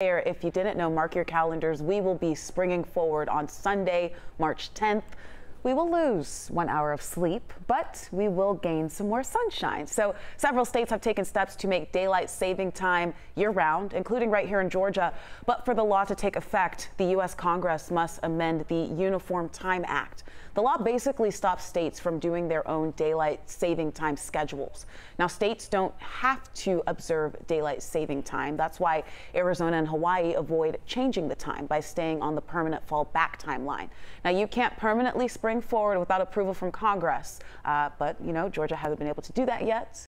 If you didn't know, mark your calendars. We will be springing forward on Sunday, March 10th. We will lose one hour of sleep, but we will gain some more sunshine. So several states have taken steps to make daylight saving time year round, including right here in Georgia. But for the law to take effect, the U.S. Congress must amend the Uniform Time Act. The law basically stops states from doing their own daylight saving time schedules. Now, states don't have to observe daylight saving time. That's why Arizona and Hawaii avoid changing the time by staying on the permanent fall back timeline. Now, you can't permanently spring forward without approval from Congress, uh, but you know, Georgia hasn't been able to do that yet.